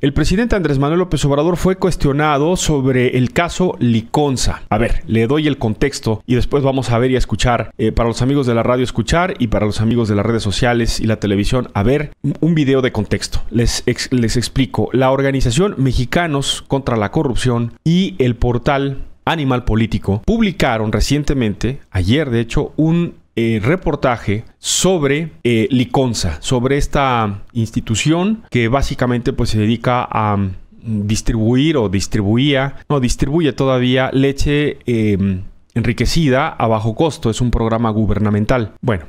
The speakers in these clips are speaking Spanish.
El presidente Andrés Manuel López Obrador fue cuestionado sobre el caso Liconza. A ver, le doy el contexto y después vamos a ver y a escuchar, eh, para los amigos de la radio escuchar y para los amigos de las redes sociales y la televisión, a ver un video de contexto. Les, les explico. La organización Mexicanos contra la Corrupción y el portal Animal Político publicaron recientemente, ayer de hecho, un eh, reportaje sobre eh, Liconza, sobre esta institución que básicamente pues se dedica a mm, distribuir o distribuía, no distribuye todavía leche em, enriquecida a bajo costo, es un programa gubernamental. Bueno,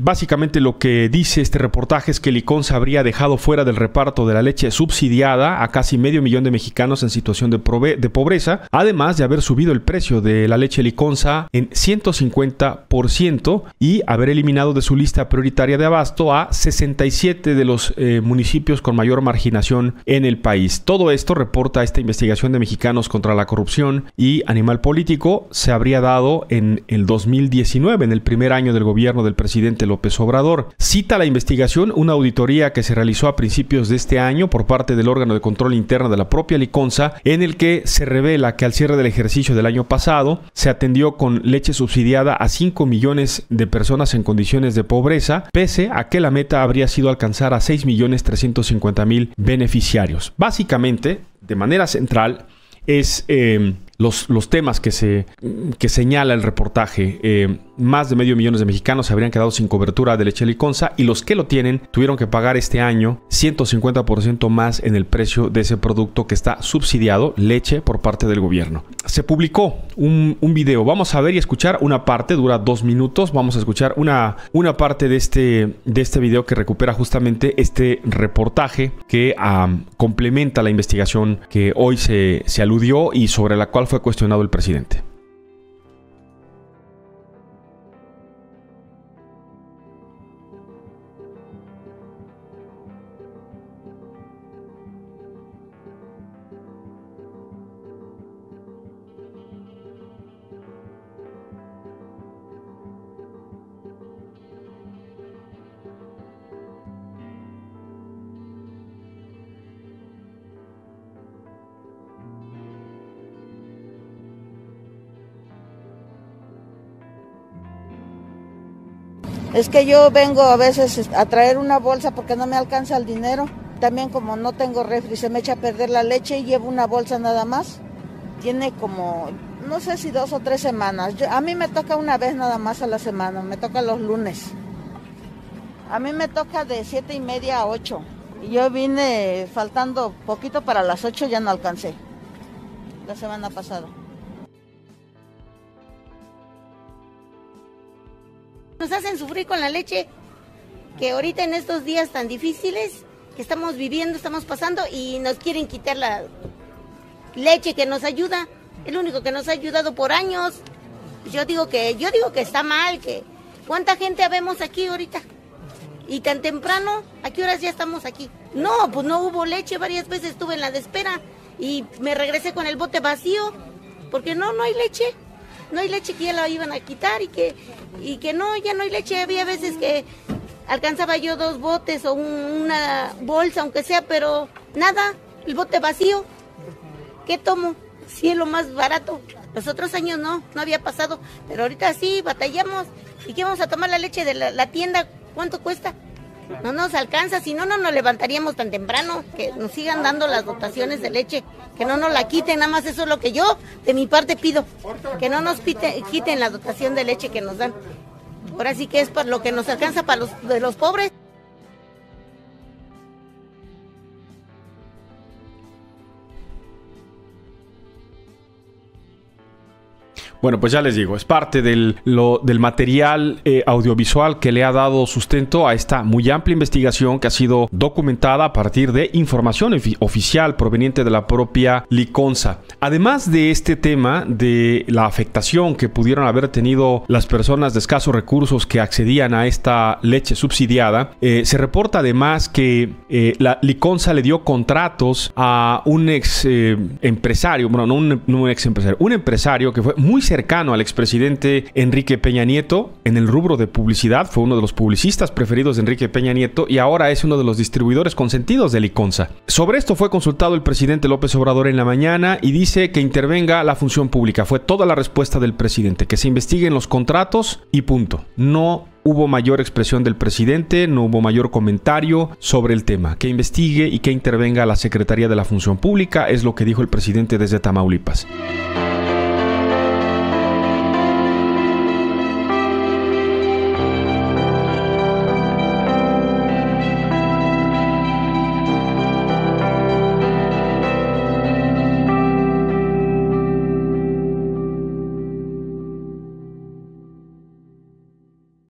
básicamente lo que dice este reportaje es que Liconza habría dejado fuera del reparto de la leche subsidiada a casi medio millón de mexicanos en situación de, de pobreza, además de haber subido el precio de la leche Liconza en 150% y haber eliminado de su lista prioritaria de abasto a 67 de los eh, municipios con mayor marginación en el país. Todo esto reporta esta investigación de mexicanos contra la corrupción y animal político se habría dado en el 2019, en el primer año del gobierno del presidente López Obrador. Cita la investigación una auditoría que se realizó a principios de este año por parte del órgano de control interno de la propia Liconza, en el que se revela que al cierre del ejercicio del año pasado se atendió con leche subsidiada a 5 millones de personas en condiciones de pobreza, pese a que la meta habría sido alcanzar a 6 millones 350 mil beneficiarios. Básicamente, de manera central, es eh, los, temas que, se, que señala el reportaje. Eh, más de medio millón de mexicanos se habrían quedado sin cobertura de leche liconza y los que lo tienen tuvieron que pagar este año 150% más en el precio de ese producto que está subsidiado, leche, por parte del gobierno. Se publicó un, un video, vamos a ver y escuchar una parte, dura dos minutos, vamos a escuchar una, una parte de este, de este video que recupera justamente este reportaje que complementa la investigación que hoy se, se aludió y sobre la cual fue cuestionado el presidente. Es que yo vengo a veces a traer una bolsa porque no me alcanza el dinero. También como no tengo refri, se me echa a perder la leche y llevo una bolsa nada más. Tiene como, no sé si dos o tres semanas. a mí me toca una vez nada más a la semana, me toca los lunes. A mí me toca de siete y media a ocho. Y yo vine faltando poquito para las ocho, ya no alcancé. La semana pasada. Nos hacen sufrir con la leche que ahorita en estos días tan difíciles que estamos viviendo, estamos pasando y nos quieren quitar la leche que nos ayuda, el único que nos ha ayudado por años. Yo digo que yo digo que está mal, que cuánta gente habemos aquí ahorita. Y tan temprano, ¿a qué horas ya estamos aquí? No, pues no hubo leche, varias veces estuve en la de espera y me regresé con el bote vacío, porque no, no hay leche no hay leche que ya la iban a quitar y que, y que no, ya no hay leche. Había veces que alcanzaba yo dos botes o una bolsa, aunque sea, pero nada, el bote vacío. ¿Qué tomo? Si es lo más barato. Los otros años no, no había pasado, pero ahorita sí, batallamos. ¿Y qué vamos a tomar la leche de la tienda? ¿Cuánto cuesta? No nos alcanza, si no, no nos levantaríamos tan temprano, que nos sigan dando las dotaciones de leche, que no nos la quiten, nada más eso es lo que yo de mi parte pido, que no nos quiten la dotación de leche que nos dan. Ahora sí que es lo que nos alcanza para los, de los pobres. Bueno, pues ya les digo, es parte del, del material eh, audiovisual que le ha dado sustento a esta muy amplia investigación que ha sido documentada a partir de información oficial proveniente de la propia Liconza. Además de este tema de la afectación que pudieron haber tenido las personas de escasos recursos que accedían a esta leche subsidiada, eh, se reporta además que eh, la Liconza le dio contratos a un ex empresario, bueno, no un, no un ex empresario, un empresario que fue muy cercano cercano al expresidente Enrique Peña Nieto en el rubro de publicidad, fue uno de los publicistas preferidos de Enrique Peña Nieto y ahora es uno de los distribuidores consentidos de Liconza. Sobre esto fue consultado el presidente López Obrador en la mañana y dice que intervenga la función pública. Fue toda la respuesta del presidente, que se investiguen los contratos y punto. No hubo mayor expresión del presidente, no hubo mayor comentario sobre el tema. Que investigue y que intervenga la Secretaría de la Función Pública es lo que dijo el presidente desde Tamaulipas.